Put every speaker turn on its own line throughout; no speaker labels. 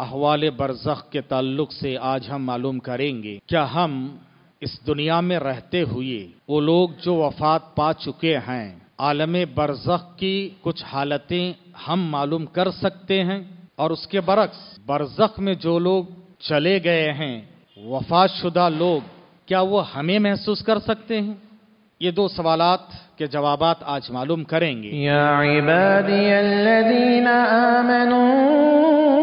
احوال برزخ کے تعلق سے آج ہم معلوم کریں گے۔ کیا ہم اس دنیا میں رہتے ہوئے وہ لوگ جو وفات پا چکے ہیں، عالم برزخ کی کچھ حالتیں ہم معلوم کر سکتے ہیں؟ اور اس کے برعکس، برزخ میں جو لوگ چلے گئے ہیں وفات شدہ لوگ، کیا وہ ہمیں محسوس کر سکتے ہیں؟ یہ دو سوالات کے جوابات آج معلوم کریں گے۔
يا عبادي الذين آمنوا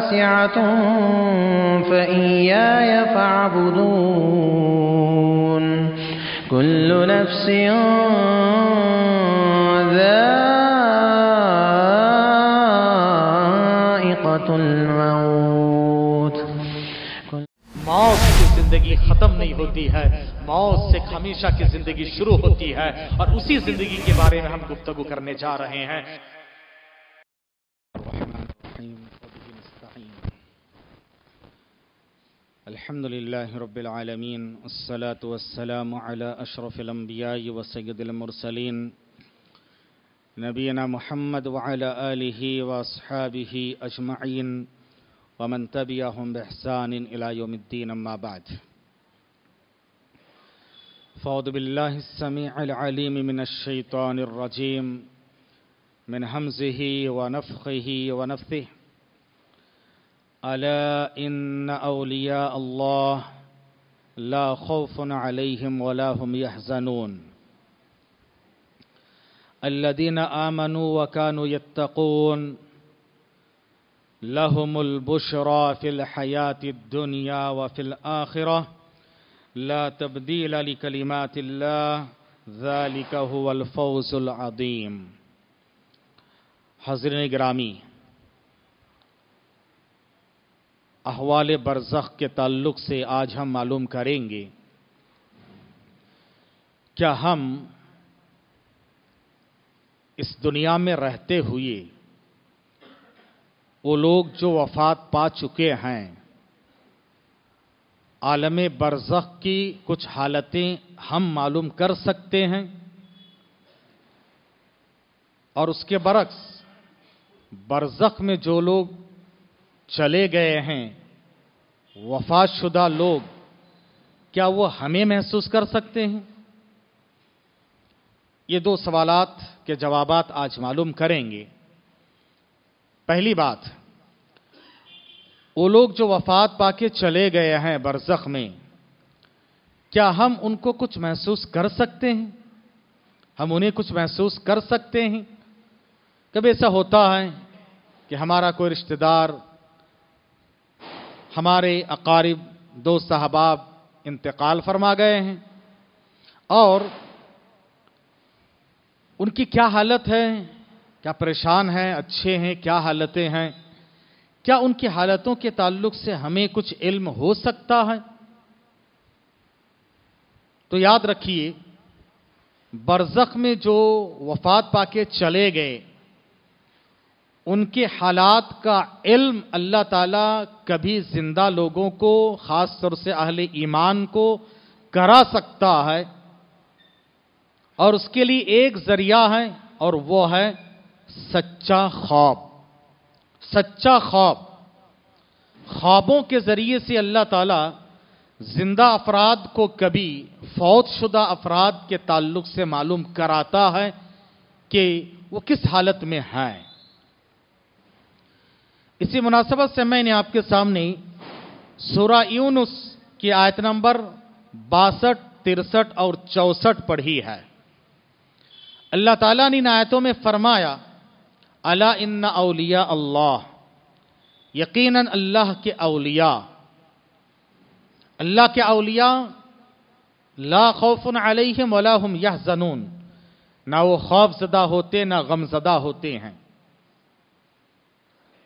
واسعة فإياي فاعبدون. كل نفس ذائقة الموت.
موت کی زندگی ختم نہیں ہوتی ہے موت سے ہمیشہ کی زندگی شروع ہوتی ہے اور اسی زندگی کے بارے میں ہم گفتگو کرنے جا رہے ہیں۔ الحمد لله رب العالمين والصلاة والسلام على أشرف الأنبياء وسيد المرسلين. نبينا محمد وعلى آله وأصحابه أجمعين ومن تبعهم بإحسان إلى يوم الدين أما بعد. فأعوذ بالله السميع العليم من الشيطان الرجيم من همزه ونفخه ونفثه. ألا إن أولياء الله لا خوف عليهم ولا هم يحزنون. الذين آمنوا وكانوا يتقون لهم البشرى في الحياة الدنيا وفي الآخرة. لا تبديل لكلمات الله ذلك هو الفوز العظيم. حضرین گرامی احوال برزخ کے تعلق سے آج ہم معلوم کریں گے۔ کیا ہم اس دنیا میں رہتے ہوئے وہ لوگ جو وفات پا چکے ہیں، عالم برزخ کی کچھ حالتیں ہم معلوم کر سکتے ہیں؟ اور اس کے برعکس، برزخ میں جو لوگ چلے گئے ہیں وفات شدہ لوگ، کیا وہ ہمیں محسوس کر سکتے ہیں؟ یہ دو سوالات کے جوابات آج معلوم کریں گے۔ پہلی بات، وہ لوگ جو وفات پا کے چلے گئے ہیں برزخ میں، کیا ہم ان کو کچھ محسوس کر سکتے ہیں؟ ہم انہیں کچھ محسوس کر سکتے ہیں؟ کبھی ایسا ہوتا ہے کہ ہمارا کوئی رشتہ دار ہمارے اقارب دوست احباب انتقال فرما گئے ہیں اور ان کی کیا حالت ہے؟ کیا پریشان ہیں؟ اچھے ہیں؟ کیا حالتیں ہیں؟ کیا ان کی حالتوں کے تعلق سے ہمیں کچھ علم ہو سکتا ہے؟ تو یاد رکھیے، برزخ میں جو وفات پا کے چلے گئے ان کے حالات کا علم اللہ تعالیٰ کبھی زندہ لوگوں کو، خاص طور سے اہل ایمان کو کرا سکتا ہے اور اس کے لیے ایک ذریعہ ہے اور وہ ہے سچا خواب۔ سچا خواب۔ خوابوں کے ذریعے سے اللہ تعالیٰ زندہ افراد کو کبھی فوت شدہ افراد کے تعلق سے معلوم کراتا ہے کہ وہ کس حالت میں ہیں۔ اسی مناسبت سے میں نے آپ کے سامنے سورہ یونس کی آیت نمبر باسٹھ، ترسٹھ اور چوسٹھ پڑھی ہے۔ اللہ تعالیٰ نے ان آیتوں میں فرمایا اللہ ان اولیاء اللہ، یقیناً اللہ کے اولیاء۔ اللہ کے اولیاء، لا خوف علیہم ولا هم یحزنون۔ نہ وہ خوف زدہ ہوتے، نہ غم زدہ ہوتے ہیں۔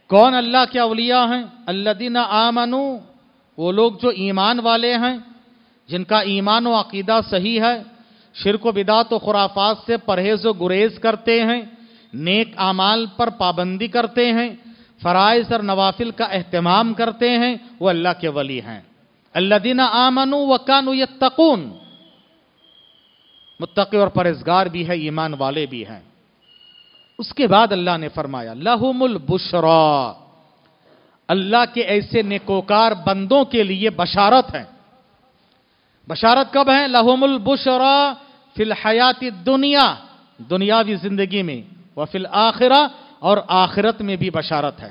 کون اللہ کے اولیاء ہیں؟ اللہ دین آمنو وہ لوگ جو ایمان والے ہیں، جن کا ایمان و عقیدہ صحیح ہے، شرک و بدات و خرافات سے پرہیز و گریز کرتے ہیں، نیک اعمال پر پابندی کرتے ہیں، فرائض اور نوافل کا اہتمام کرتے ہیں، وہ اللہ کے ولی ہیں۔ اللہ دین آمنو و کانو یتقون، متقی اور پرہزگار بھی ہے ایمان والے بھی ہیں۔ اس کے بعد اللہ نے فرمایا لہم البشرا اللہ کے ایسے نیکوکار بندوں کے لیے بشارت ہے بشارت کب ہے لہم البشرا فی الحیات دنیا دنیاوی زندگی میں۔ وہ فی الآخرہ اور آخرت میں بھی بشارت ہے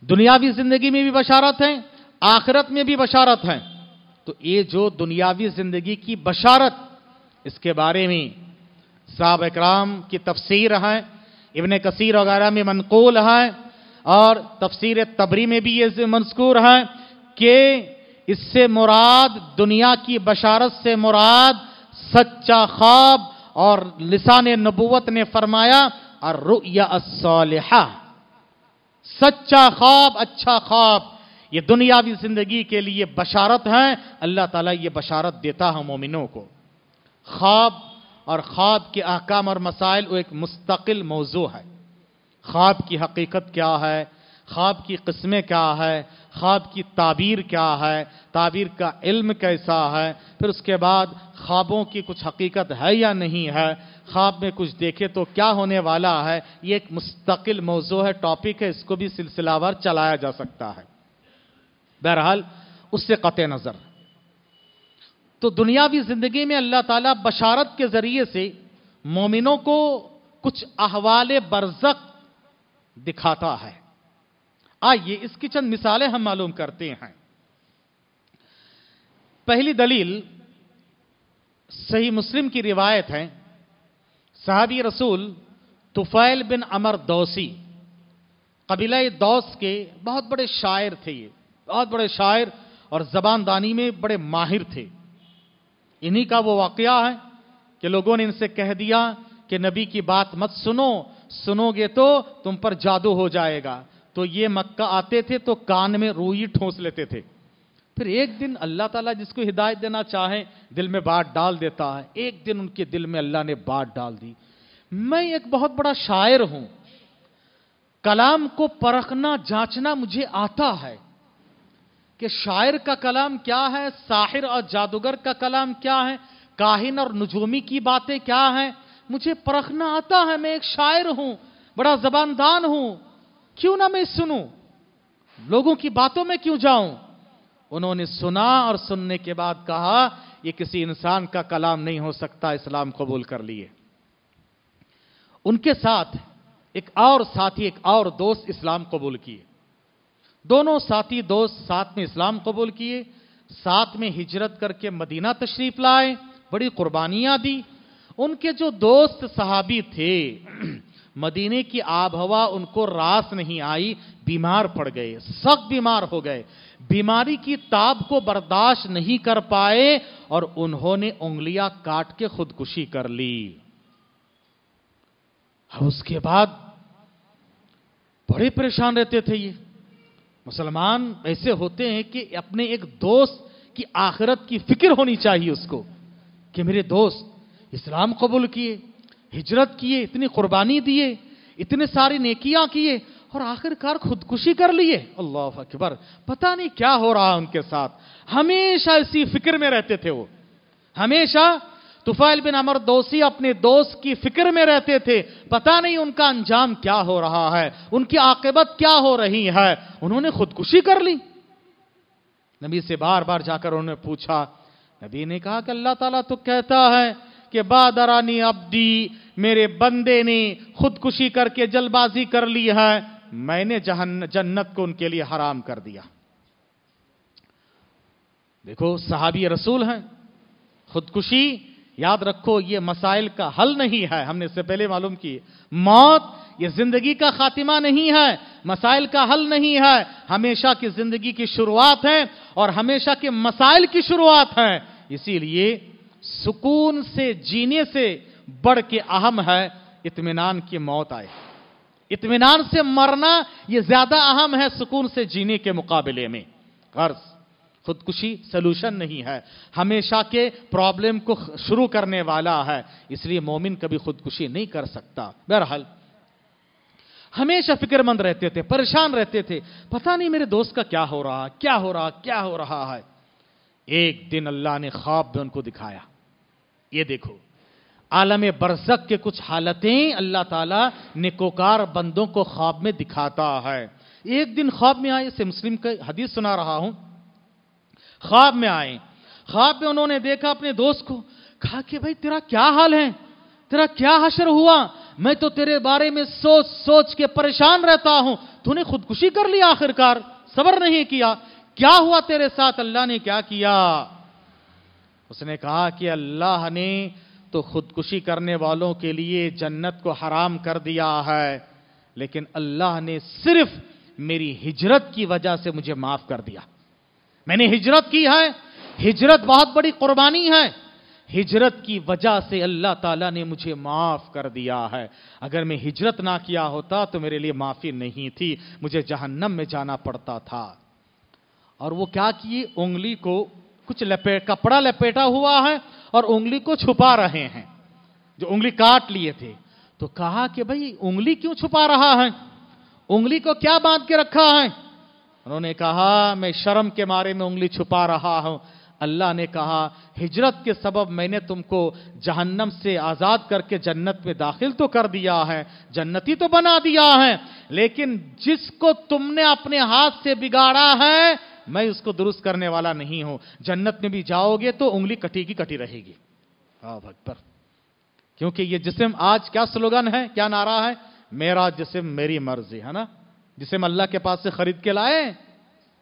دنیاوی زندگی میں بھی بشارت ہے آخرت میں بھی بشارت ہے تو یہ جو دنیاوی زندگی کی بشارت، اس کے بارے میں صاحب اکرام کی تفسیر ہے، ابن کثیر وغیرہ میں منقول ہے، اور تفسیر تبری میں بھی یہ منذکور ہے کہ اس سے مراد، دنیا کی بشارت سے مراد سچا خواب اور لسان نبوت نے فرمایا اور الصالحہ۔ سچا خواب اچھا خواب، یہ دنیاوی زندگی کے لیے بشارت ہے۔ اللہ تعالیٰ یہ بشارت دیتا ہے مومنوں کو۔ خواب اور خواب کے احکام اور مسائل وہ ایک مستقل موضوع ہے۔ خواب کی حقیقت کیا ہے؟ خواب کی قسمیں کیا ہے؟ خواب کی تعبیر کیا ہے؟ تعبیر کا علم کیسا ہے؟ پھر اس کے بعد خوابوں کی کچھ حقیقت ہے یا نہیں ہے؟ خواب میں کچھ دیکھے تو کیا ہونے والا ہے؟ یہ ایک مستقل موضوع ہے، ٹاپک ہے، اس کو بھی سلسلہ وار چلایا جا سکتا ہے۔ بہرحال، اس سے قطع نظر۔ تو دنیاوی زندگی میں اللہ تعالیٰ بشارت کے ذریعے سے مومنوں کو کچھ احوال برزق دکھاتا ہے۔ آئیے اس کی چند مثالیں ہم معلوم کرتے ہیں۔ پہلی دلیل صحیح مسلم کی روایت ہے۔ صحابی رسول طفیل بن امر دوسی، قبیلہ دوس کے بہت بڑے شاعر تھے یہ۔ بہت بڑے شاعر اور زبان دانی میں بڑے ماہر تھے۔ انہی کا وہ واقعہ ہے کہ لوگوں نے ان سے کہہ دیا کہ نبی کی بات مت سنو سنو گے تو تم پر جادو ہو جائے گا۔ تو یہ مکہ آتے تھے تو کان میں روئی ٹھونس لیتے تھے۔ پھر ایک دن اللہ تعالیٰ جس کو ہدایت دینا چاہے، دل میں بات ڈال دیتا ہے۔ ایک دن ان کے دل میں اللہ نے بات ڈال دی۔ میں ایک بہت بڑا شاعر ہوں۔ کلام کو پرکھنا، جانچنا مجھے آتا ہے۔ کہ شاعر کا کلام کیا ہے؟ ساحر اور جادوگر کا کلام کیا ہے؟ کاہن اور نجومی کی باتیں کیا ہیں؟ مجھے پرکھنا آتا ہے، میں ایک شاعر ہوں، بڑا زباندان ہوں، کیوں نہ میں سنوں؟ لوگوں کی باتوں میں کیوں جاؤں؟ انہوں نے سنا اور سننے کے بعد کہا، یہ کسی انسان کا کلام نہیں ہو سکتا، اسلام قبول کر لیے۔ ان کے ساتھ ایک اور ساتھی، ایک اور دوست اسلام قبول کیے۔ دونوں ساتھی دوست ساتھ میں اسلام قبول کیے، ساتھ میں ہجرت کر کے مدینہ تشریف لائے، بڑی قربانیاں دی۔ ان کے جو دوست صحابی تھے، مدینے کی آب ہوا ان کو راس نہیں آئی، بیمار پڑ گئے، سخت بیمار ہو گئے۔ بیماری کی تاب کو برداشت نہیں کر پائے اور انہوں نے انگلیاں کاٹ کے خودکشی کر لی۔ اس کے بعد بڑے پریشان رہتے تھے یہ۔ مسلمان ایسے ہوتے ہیں کہ اپنے ایک دوست کی آخرت کی فکر ہونی چاہیے اس کو کہ میرے دوست اسلام قبول کیے، ہجرت کیے، اتنی قربانی دیے، اتنے ساری نیکیاں کیے اور آخر کار خودکشی کر لیے۔ اللہ اکبر۔ پتہ نہیں کیا ہو رہا ان کے ساتھ۔ ہمیشہ اسی فکر میں رہتے تھے وہ۔ ہمیشہ تفائل بن امر دوسی اپنے دوست کی فکر میں رہتے تھے، پتہ نہیں ان کا انجام کیا ہو رہا ہے، ان کی عاقبت کیا ہو رہی ہے۔ انہوں نے خودکشی کر لی۔ نبی سے بار بار جا کر انہوں نے پوچھا، نبی نے کہا کہ اللہ تعالیٰ تو کہتا ہے کہ بادرانی ابدی میرے بندے نے خودکشی کر کے جل بازی کر لی ہے، میں نے جنت کو ان کے لیے حرام کر دیا۔ دیکھو، صحابی رسول ہیں، خودکشی یاد رکھو، یہ مسائل کا حل نہیں ہے، ہم نے اس سے پہلے معلوم کی۔ موت یہ زندگی کا خاتمہ نہیں ہے، مسائل کا حل نہیں ہے۔ ہمیشہ کی زندگی کی شروعات ہے اور ہمیشہ کے مسائل کی شروعات ہے اسی لیے سکون سے جینے سے بڑھ کے اہم ہے اطمینان کی موت آئے۔ اطمینان سے مرنا یہ زیادہ اہم ہے سکون سے جینے کے مقابلے میں۔ غرض خودکشی سلوشن نہیں ہے۔ ہمیشہ کے پرابلم کو شروع کرنے والا ہے۔ اس لیے مومن کبھی خودکشی نہیں کر سکتا۔ بہرحال، ہمیشہ فکر مند رہتے تھے، پریشان رہتے تھے۔ پتہ نہیں میرے دوست کا کیا ہو رہا، کیا ہو رہا، کیا ہو رہا ہے۔ ایک دن اللہ نے خواب میں ان کو دکھایا۔ یہ دیکھو، عالم برزق کے کچھ حالتیں اللہ تعالیٰ نکوکار بندوں کو خواب میں دکھاتا ہے۔ ایک دن خواب میں آئے سے مسلم کا حدیث سنا رہا ہوں۔ خواب میں آئے۔ خواب میں انہوں نے دیکھا اپنے دوست کو، کہا کہ بھائی تیرا کیا حال ہے؟ تیرا کیا حشر ہوا؟ میں تو تیرے بارے میں سوچ سوچ کے پریشان رہتا ہوں۔ تو نے خودکشی کر لیا آخرکار، صبر نہیں کیا۔ کیا ہوا تیرے ساتھ؟ اللہ نے کیا کیا؟ اس نے کہا کہ اللہ نے تو خودکشی کرنے والوں کے لیے جنت کو حرام کر دیا ہے، لیکن اللہ نے صرف میری ہجرت کی وجہ سے مجھے معاف کر دیا۔ میں نے ہجرت کی ہے، ہجرت بہت بڑی قربانی ہے۔ ہجرت کی وجہ سے اللہ تعالیٰ نے مجھے معاف کر دیا ہے۔ اگر میں ہجرت نہ کیا ہوتا تو میرے لیے معافی نہیں تھی، مجھے جہنم میں جانا پڑتا تھا۔ اور وہ کیا کیے؟ انگلی کو کچھ لپیٹ، کپڑا لپیٹا ہوا ہے اور انگلی کو چھپا رہے ہیں۔ جو انگلی کاٹ لیے تھے۔ تو کہا کہ بھائی، انگلی کیوں چھپا رہا ہے؟ انگلی کو کیا باندھ کے رکھا ہے؟ انہوں نے کہا میں شرم کے مارے میں انگلی چھپا رہا ہوں. اللہ نے کہا ہجرت کے سبب میں نے تم کو جہنم سے آزاد کر کے جنت میں داخل تو کر دیا ہے جنتی تو بنا دیا ہے لیکن جس کو تم نے اپنے ہاتھ سے بگاڑا ہے میں اس کو درست کرنے والا نہیں ہوں۔ جنت میں بھی جاؤ گے تو انگلی کٹی کی کٹی رہے گی۔ اکبر۔ کیونکہ یہ جسم آج کیا سلوگن ہے کیا نعرہ ہے؟ میرا جسم میری مرضی ہے نا؟ جسے ہم اللہ کے پاس سے خرید کے لائے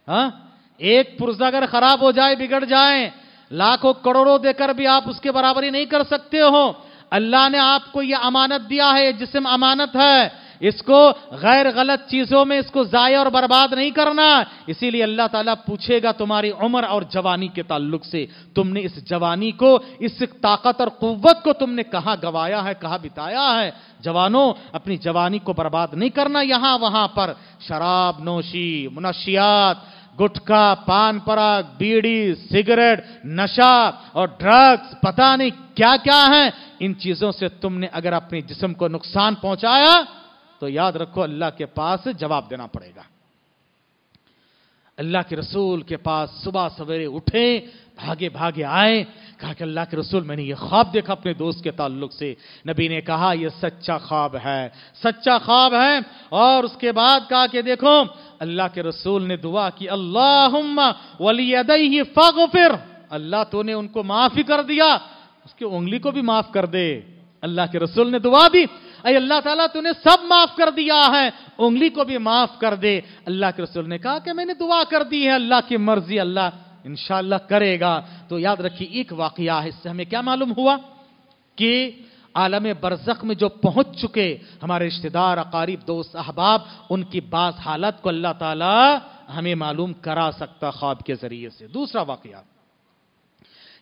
ہاں؟ ایک پرزا اگر خراب ہو جائے، بگڑ جائے، لاکھوں کروڑوں دے کر بھی آپ اس کے برابری نہیں کر سکتے ہو۔ اللہ نے آپ کو یہ امانت دیا ہے یہ جسم امانت ہے۔ اس کو غیر غلط چیزوں میں اس کو ضائع اور برباد نہیں کرنا۔ اسی لیے اللہ تعالیٰ پوچھے گا تمہاری عمر اور جوانی کے تعلق سے۔ تم نے اس جوانی کو، اس طاقت اور قوت کو تم نے کہاں گوایا ہے، کہاں بتایا ہے؟ جوانوں، اپنی جوانی کو برباد نہیں کرنا یہاں، وہاں پر۔ شراب نوشی، منشیات، گٹکا، پان پراگ، بیڑی، سگریٹ نشا اور ڈرگز، پتہ نہیں کیا کیا ہیں۔ ان چیزوں سے تم نے اگر اپنے جسم کو نقصان پہنچایا تو یاد رکھو اللہ کے پاس جواب دینا پڑے گا۔ اللہ کے رسول کے پاس صبح سویرے اٹھے بھاگے بھاگے آئے کہا کہ اللہ کے رسول، میں نے یہ خواب دیکھا اپنے دوست کے تعلق سے۔ نبی نے کہا، یہ سچا خواب ہے، سچا خواب ہے۔ اور اس کے بعد کہا کہ دیکھو، اللہ کے رسول نے دعا کی، اللہم ولیدیہ فاغفر۔ اللہ تو نے ان کو معاف ہی کر دیا، اس کی انگلی کو بھی معاف کر دے۔ اللہ کے رسول نے دعا دی۔ اے اللہ تعالیٰ تو نے سب معاف کر دیا ہے، انگلی کو بھی معاف کر دے۔ اللہ کے رسول نے کہا کہ میں نے دعا کر دی ہے، اللہ کی مرضی اللہ انشاءاللہ کرے گا۔ تو یاد رکھیے، ایک واقعہ ہے، اس سے ہمیں کیا معلوم ہوا؟ کہ عالم برزخ میں جو پہنچ چکے ہمارے رشتہ دار اقارب، دوست، احباب، ان کی بعض حالت کو اللہ تعالی ہمیں معلوم کرا سکتا خواب کے ذریعے سے۔ دوسرا واقعہ۔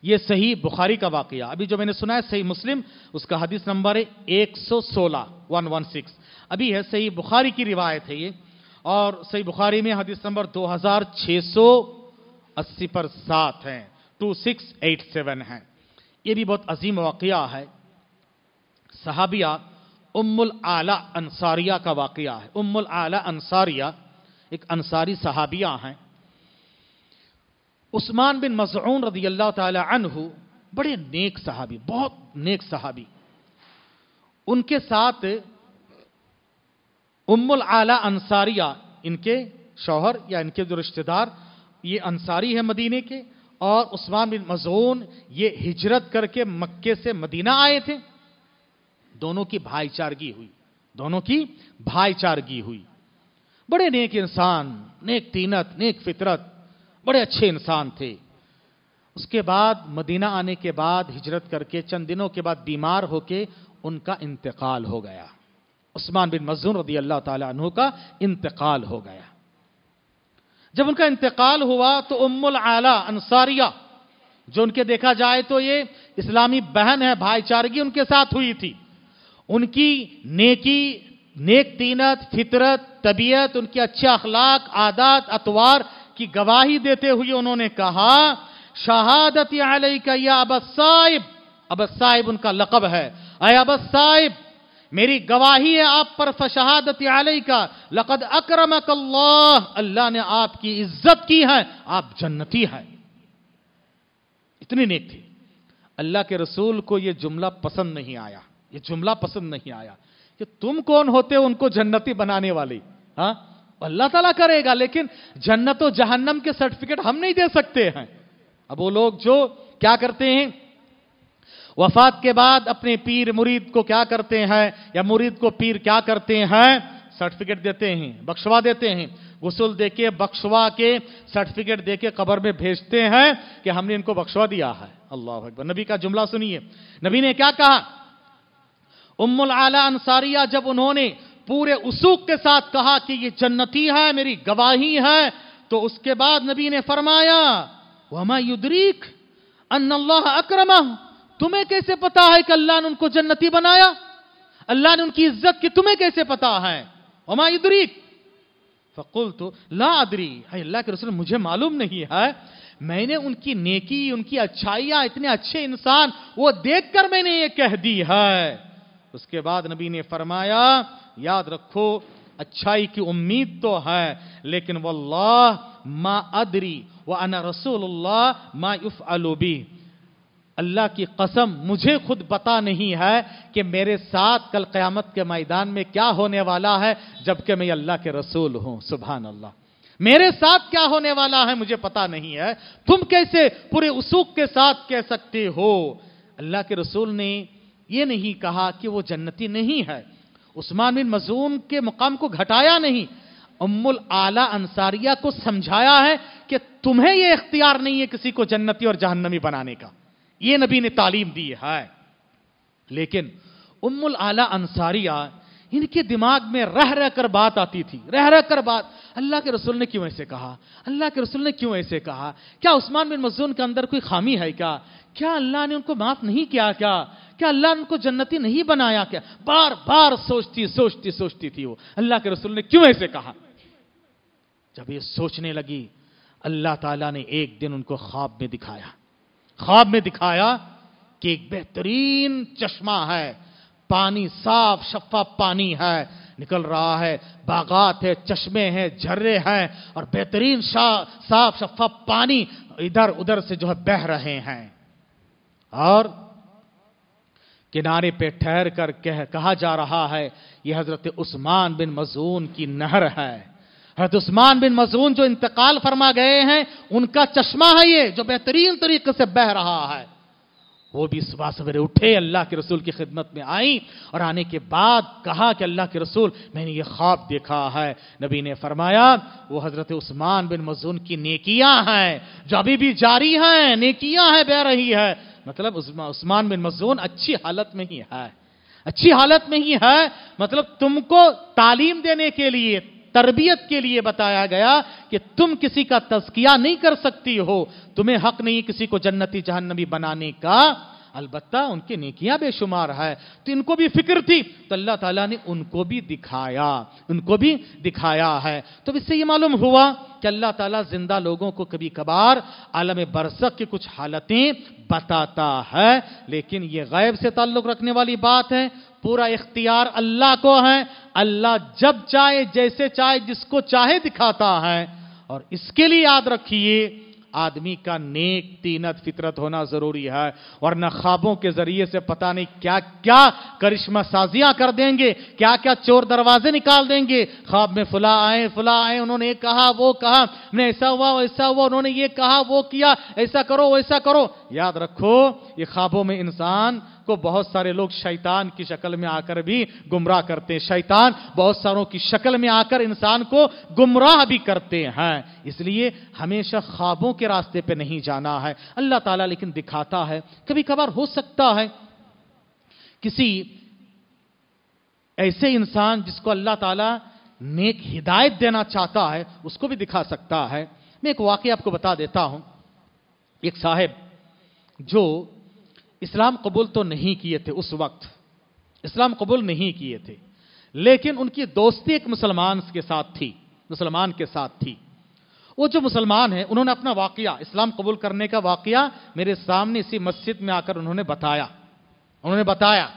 یہ صحیح بخاری کا واقعہ ابھی جو میں نے سنا ہے صحیح مسلم، اس کا حدیث نمبر ہے ایک سو سولہ ون ون سکس ابھی ہے صحیح بخاری کی روایت ہے یہ۔ اور صحیح بخاری میں حدیث نمبر دو ہزار چھ سو اسی پر سات ہیں ٹو سکس ایٹ سیون ہیں۔ یہ بھی بہت عظیم واقعہ ہے۔ صحابیہ ام العلی انصاریہ کا واقعہ ہے۔ ام العلی انصاریہ ایک انصاری صحابیہ ہیں۔ عثمان بن مزعون رضی اللہ تعالی عنہ بڑے نیک صحابی، بہت نیک صحابی۔ ان کے ساتھ ام العلا انصاریہ، ان کے شوہر یا ان کے جو رشتہ دار، یہ انصاری ہے مدینے کے، اور عثمان بن مزعون یہ ہجرت کر کے مکے سے مدینہ آئے تھے۔ دونوں کی بھائی چارگی ہوئی۔ دونوں کی بھائی چارگی ہوئی۔ بڑے نیک انسان، نیک تینت، نیک فطرت۔ بڑے اچھے انسان تھے۔ اس کے بعد مدینہ آنے کے بعد ہجرت کر کے چند دنوں کے بعد بیمار ہو کے ان کا انتقال ہو گیا۔ عثمان بن مزون رضی اللہ تعالی عنہ کا انتقال ہو گیا۔ جب ان کا انتقال ہوا تو ام العلا انصاریہ، جو ان کے دیکھا جائے تو یہ اسلامی بہن ہے، بھائی چارگی ان کے ساتھ ہوئی تھی۔ ان کی نیکی، نیک تینت فطرت، طبیعت، ان کے اچھے اخلاق، عادات، اتوار کی گواہی دیتے ہوئے انہوں نے کہا شہادت علیہ یا ابا صاحب ابا صاحب ان کا لقب ہے۔ اے ابا صاحب، میری گواہی ہے آپ پر فشہادت علیہ کا لقد اکرمک اللہ اللہ نے آپ کی عزت کی ہے، آپ جنتی ہیں۔ اتنی نیک تھی۔ اللہ کے رسول کو یہ جملہ پسند نہیں آیا۔ یہ جملہ پسند نہیں آیا کہ تم کون ہوتے ہو ان کو جنتی بنانے والی؟ ہاں؟ اللہ تعالیٰ کرے گا، لیکن جنت و جہنم کے سرٹیفکیٹ ہم نہیں دے سکتے ہیں۔ اب وہ لوگ جو کیا کرتے ہیں؟ وفات کے بعد اپنے پیر مرید کو کیا کرتے ہیں؟ یا مرید کو پیر کیا کرتے ہیں؟ سرٹیفکیٹ دیتے ہیں، بخشوا دیتے ہیں۔ غسل دے کے، بخشوا کے سرٹیفکیٹ دے کے قبر میں بھیجتے ہیں کہ ہم نے ان کو بخشوا دیا ہے۔ اللہ اکبر۔ نبی کا جملہ سنیے۔ نبی نے کیا کہا؟ ام العلا انصاریہ جب انہوں نے پورے اسوق کے ساتھ کہا کہ یہ جنتی ہے، میری گواہی ہے، تو اس کے بعد نبی نے فرمایا، وما یدریک ان اللہ اکرمہ، تمہیں کیسے پتا ہے کہ اللہ نے ان کو جنتی بنایا؟ اللہ نے ان کی عزت کی تمہیں کیسے پتا ہے؟ وما یدریک؟ فقلت لا ادری اے اللہ کے رسول، مجھے معلوم نہیں ہے۔ میں نے ان کی نیکی، ان کی اچھائیاں، اتنے اچھے انسان، وہ دیکھ کر میں نے یہ کہہ دی ہے۔ اس کے بعد نبی نے فرمایا یاد رکھو، اچھائی کی امید تو ہے، لیکن واللہ ما ادری وانا رسول اللہ ما یفعل بی۔ اللہ کی قسم، مجھے خود پتا نہیں ہے کہ میرے ساتھ کل قیامت کے میدان میں کیا ہونے والا ہے، جبکہ میں اللہ کے رسول ہوں۔ سبحان اللہ۔ میرے ساتھ کیا ہونے والا ہے، مجھے پتا نہیں ہے۔ تم کیسے پورے اسوق کے ساتھ کہہ سکتے ہو؟ اللہ کے رسول نے یہ نہیں کہا کہ وہ جنتی نہیں ہے۔ عثمان بن مزون کے مقام کو گھٹایا نہیں، ام العلی انصاریہ کو سمجھایا ہے کہ تمہیں یہ اختیار نہیں ہے کسی کو جنتی اور جہنمی بنانے کا۔ یہ نبی نے تعلیم دی ہے۔ لیکن ام العلی انصاریہ ان کے دماغ میں رہ رہ کر بات آتی تھی، رہ رہ کر بات۔ اللہ کے رسول نے کیوں ایسے کہا؟ اللہ کے رسول نے کیوں ایسے کہا؟ کیا عثمان بن مزون کے اندر کوئی خامی ہے کیا؟ کیا اللہ نے ان کو معاف نہیں کیا کیا؟ کیا اللہ نے ان کو جنتی نہیں بنایا کیا؟ بار بار سوچتی سوچتی سوچتی تھی وہ۔ اللہ کے رسول نے کیوں ایسے کہا؟ جب یہ سوچنے لگی، اللہ تعالیٰ نے ایک دن ان کو خواب میں دکھایا۔ خواب میں دکھایا کہ ایک بہترین چشمہ ہے۔ پانی، صاف، شفاف پانی ہے۔ نکل رہا ہے، باغات ہے چشمے ہیں، جھرے ہیں اور بہترین صاف، شفاف پانی ادھر ادھر سے جو ہے بہ رہے ہیں۔ اور کنارے پہ ٹھہر کر کہا جا رہا ہے، یہ حضرت عثمان بن مزون کی نہر ہے۔ حضرت عثمان بن مزون جو انتقال فرما گئے ہیں، ان کا چشمہ ہے یہ جو بہترین طریقے سے بہ رہا ہے۔ وہ بھی صبح سویرے اٹھے، اللہ کے رسول کی خدمت میں آئیں اور آنے کے بعد کہا کہ اللہ کے رسول، میں نے یہ خواب دیکھا ہے۔ نبی نے فرمایا، وہ حضرت عثمان بن مزون کی نیکیاں ہیں، جو ابھی بھی جاری ہیں، نیکیاں ہیں، بہ رہی ہے۔ مطلب عثمان بن مزون اچھی حالت میں ہی ہے۔ اچھی حالت میں ہی ہے مطلب تم کو تعلیم دینے کے لیے تربیت کے لیے بتایا گیا کہ تم کسی کا تذکیہ نہیں کر سکتی ہو۔ تمہیں حق نہیں کسی کو جنتی جہنمی بنانے کا۔ البتہ ان کی نیکیاں بے شمار ہے تو ان کو بھی فکر تھی۔ تو اللہ تعالیٰ نے ان کو بھی دکھایا۔ ان کو بھی دکھایا ہے۔ تو اس سے یہ معلوم ہوا کہ اللہ تعالیٰ زندہ لوگوں کو کبھی کبھار عالم برسک کی کچھ حالتیں بتاتا ہے۔ لیکن یہ غیب سے تعلق رکھنے والی بات ہے۔ پورا اختیار اللہ کو ہے۔ اللہ جب چاہے جیسے چاہے جس کو چاہے دکھاتا ہے۔ اور اس کے لیے یاد رکھیے، آدمی کا نیک تینت فطرت ہونا ضروری ہے۔ ورنہ خوابوں کے ذریعے سے پتا نہیں کیا کیا کرشمہ سازیاں کر دیں گے، کیا کیا چور دروازے نکال دیں گے۔ خواب میں فلا آئے فلا آئے انہوں نے کہا، وہ کہا۔ نے ایسا ہوا ایسا ہوا، انہوں نے یہ کہا، وہ کیا۔ ایسا کرو ویسا کرو۔ یاد رکھو، یہ خوابوں میں انسان کو بہت سارے لوگ شیطان کی شکل میں آ کر بھی گمراہ کرتے ہیں۔ شیطان بہت ساروں کی شکل میں آ کر انسان کو گمراہ بھی کرتے ہیں۔ اس لیے ہمیشہ خوابوں کے راستے پہ نہیں جانا ہے۔ اللہ تعالیٰ لیکن دکھاتا ہے۔ کبھی کبھار ہو سکتا ہے کسی ایسے انسان جس کو اللہ تعالیٰ نیک ہدایت دینا چاہتا ہے، اس کو بھی دکھا سکتا ہے۔ میں ایک واقعہ آپ کو بتا دیتا ہوں۔ ایک صاحب جو اسلام قبول تو نہیں کیے تھے اس وقت۔ اسلام قبول نہیں کیے تھے۔ لیکن ان کی دوستی ایک مسلمان کے ساتھ تھی۔ مسلمان کے ساتھ تھی۔ وہ جو مسلمان ہیں، انہوں نے اپنا واقعہ، اسلام قبول کرنے کا واقعہ میرے سامنے اسی مسجد میں آ کر انہوں نے بتایا۔ انہوں نے بتایا۔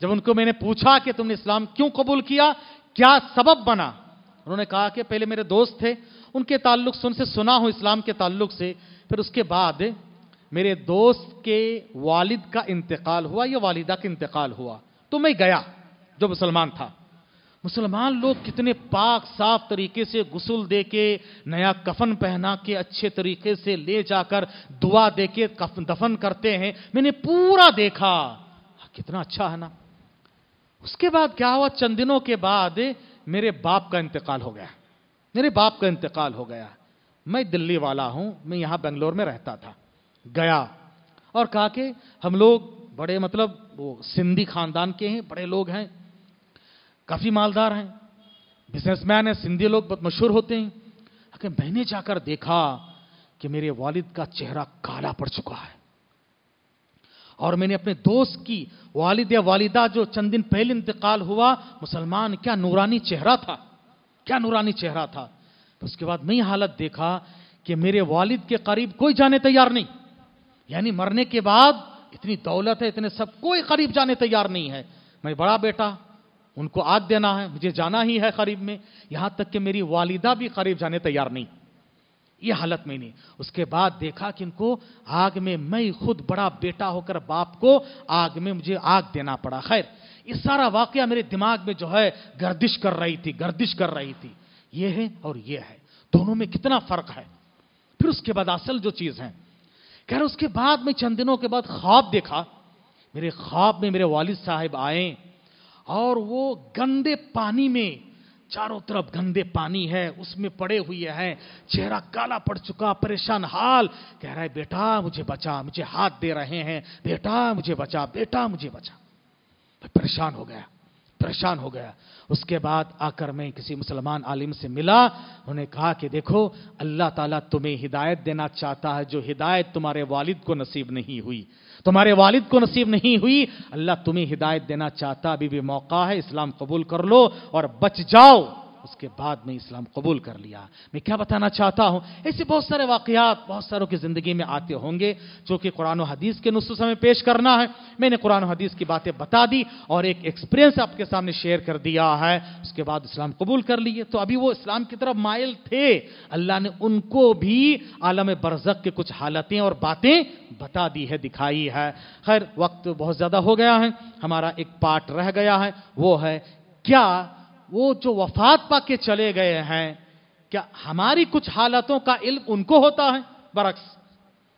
جب ان کو میں نے پوچھا کہ تم نے اسلام کیوں قبول کیا کیا سبب بنا؟ انہوں نے کہا کہ پہلے میرے دوست تھے، ان کے تعلق سے، ان سے سنا ہوں اسلام کے تعلق سے۔ پھر اس کے بعد میرے دوست کے والد کا انتقال ہوا یا والدہ کا انتقال ہوا؟ تو میں گیا جو مسلمان تھا۔ مسلمان لوگ کتنے پاک، صاف طریقے سے غسل دے کے، نیا کفن پہنا کے، اچھے طریقے سے لے جا کر دعا دے کے دفن کرتے ہیں۔ میں نے پورا دیکھا۔ کتنا اچھا ہے نا۔ اس کے بعد کیا ہوا؟ چند دنوں کے بعد میرے باپ کا انتقال ہو گیا۔ میرے باپ کا انتقال ہو گیا۔ میں دلی والا ہوں، میں یہاں بنگلور میں رہتا تھا۔ گیا۔ اور کہا کہ ہم لوگ بڑے مطلب وہ سندھی خاندان کے ہیں، بڑے لوگ ہیں، کافی مالدار ہیں۔ بزنس مین ہیں، سندھی لوگ بہت مشہور ہوتے ہیں۔ کہ میں نے جا کر دیکھا کہ میرے والد کا چہرہ کالا پڑ چکا ہے۔ اور میں نے اپنے دوست کی والد یا والدہ جو چند دن پہلے انتقال ہوا، مسلمان، کیا نورانی چہرہ تھا؟ کیا نورانی چہرہ تھا؟ اس کے بعد میں یہ حالت دیکھا کہ میرے والد کے قریب کوئی جانے تیار نہیں۔ یعنی مرنے کے بعد اتنی دولت ہے، اتنے سب، کوئی قریب جانے تیار نہیں ہے۔ میں بڑا بیٹا، ان کو آگ دینا ہے، مجھے جانا ہی ہے قریب میں۔ یہاں تک کہ میری والدہ بھی قریب جانے تیار نہیں۔ یہ حالت میں نہیں۔ اس کے بعد دیکھا کہ ان کو آگ میں میں خود بڑا بیٹا ہو کر باپ کو آگ میں مجھے آگ دینا پڑا۔ خیر، یہ سارا واقعہ میرے دماغ میں جو ہے گردش کر رہی تھی، گردش کر رہی تھی۔ یہ ہے اور یہ ہے۔ دونوں میں کتنا فرق ہے۔ پھر اس کے بعد اصل جو چیز ہے کہ اس کے بعد میں چند دنوں کے بعد خواب دیکھا۔ میرے خواب میں میرے والد صاحب آئے اور وہ گندے پانی میں، چاروں طرف گندے پانی ہے، اس میں پڑے ہوئے ہیں۔ چہرہ کالا پڑ چکا، پریشان حال۔ کہہ رہا ہے، بیٹا مجھے بچا، مجھے ہاتھ دے رہے ہیں۔ بیٹا مجھے بچا، بیٹا مجھے بچا۔ پریشان ہو گیا۔ پریشان ہو گیا۔ اس کے بعد آ کر میں کسی مسلمان عالم سے ملا۔ انہوں نے کہا کہ دیکھو، اللہ تعالیٰ تمہیں ہدایت دینا چاہتا ہے، جو ہدایت تمہارے والد کو نصیب نہیں ہوئی۔ تمہارے والد کو نصیب نہیں ہوئی، اللہ تمہیں ہدایت دینا چاہتا۔ ابھی بھی موقع ہے، اسلام قبول کر لو اور بچ جاؤ۔ اس کے بعد میں اسلام قبول کر لیا۔ میں کیا بتانا چاہتا ہوں؟ ایسے بہت سارے واقعات بہت ساروں کی زندگی میں آتے ہوں گے جو کہ قرآن و حدیث کے نصوص ہمیں پیش کرنا ہے۔ میں نے قرآن و حدیث کی باتیں بتا دی اور ایک ایکسپیرینس آپ کے سامنے شیئر کر دیا ہے۔ اس کے بعد اسلام قبول کر لیے۔ تو ابھی وہ اسلام کی طرف مائل تھے۔ اللہ نے ان کو بھی عالم برزق کے کچھ حالتیں اور باتیں بتا دی ہے، دکھائی ہے۔ خیر، وقت بہت زیادہ ہو گیا ہے۔ ہمارا ایک پارٹ رہ گیا ہے۔ وہ ہے، کیا وہ جو وفات پا کے چلے گئے ہیں، کیا ہماری کچھ حالتوں کا علم ان کو ہوتا ہے؟ برعکس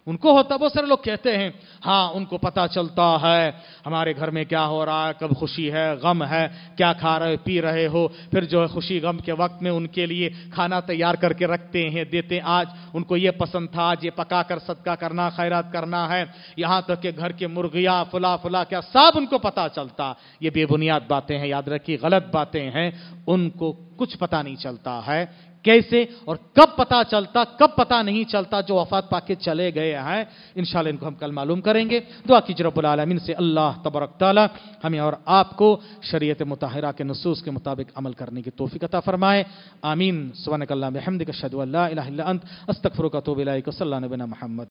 ان کو ہوتا بہت سارے لوگ کہتے ہیں ہاں ان کو پتا چلتا ہے، ہمارے گھر میں کیا ہو رہا ہے، کب خوشی ہے، غم ہے، کیا کھا رہے، پی رہے ہو۔ پھر جو ہے خوشی، غم کے وقت میں ان کے لیے کھانا تیار کر کے رکھتے ہیں، دیتے ہیں۔ آج ان کو یہ پسند تھا، آج یہ پکا کر صدقہ کرنا، خیرات کرنا ہے۔ یہاں تک کہ گھر کے مرغیاں فلا فلا کیا سب ان کو پتا چلتا۔ یہ بے بنیاد باتیں ہیں، یاد رکھی غلط باتیں ہیں۔ ان کو کچھ پتا نہیں چلتا ہے۔ کیسے اور کب پتا چلتا، کب پتا نہیں چلتا جو وفات پا کے چلے گئے ہیں۔ انشاءاللہ ان کو ہم کل معلوم کریں گے۔ دعا کی رب العالمین سے اللہ تبرک تعالی ہمیں اور آپ کو شریعت متحرہ کے نصوص کے مطابق عمل کرنے کی توفیق عطا فرمائے۔ آمین۔ سبحانک اللہ بحمدک، اشہدو اللہ الہ الا انت، استغفرک و اتوب الیک صلی اللہ علیہ محمد۔